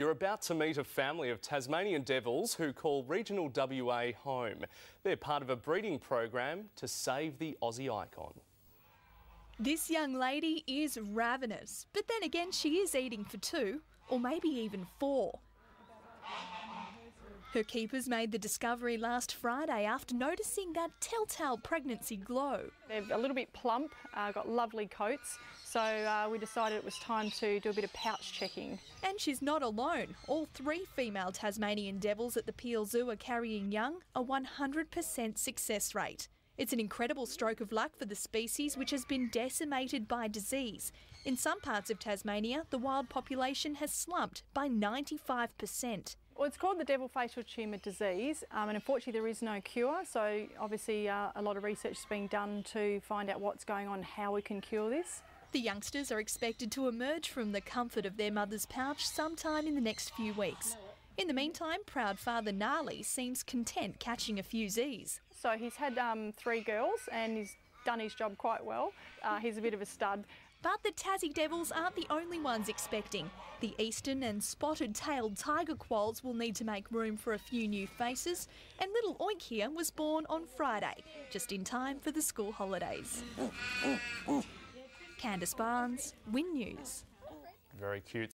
You're about to meet a family of Tasmanian devils who call regional WA home. They're part of a breeding program to save the Aussie icon. This young lady is ravenous, but then again, she is eating for two, or maybe even four. Her keepers made the discovery last Friday after noticing that telltale pregnancy glow. They're a little bit plump, uh, got lovely coats, so uh, we decided it was time to do a bit of pouch checking. And she's not alone. All three female Tasmanian devils at the Peel Zoo are carrying young, a 100% success rate. It's an incredible stroke of luck for the species, which has been decimated by disease. In some parts of Tasmania, the wild population has slumped by 95%. Well, it's called the devil facial tumour disease, um, and unfortunately, there is no cure. So, obviously, uh, a lot of research is being done to find out what's going on, how we can cure this. The youngsters are expected to emerge from the comfort of their mother's pouch sometime in the next few weeks. In the meantime, proud father Gnarly seems content catching a few Z's. So, he's had um, three girls and he's done his job quite well. Uh, he's a bit of a stud. But the Tassie Devils aren't the only ones expecting. The eastern and spotted tailed tiger quolls will need to make room for a few new faces, and little Oink here was born on Friday, just in time for the school holidays. Candice Barnes, Win News. Very cute.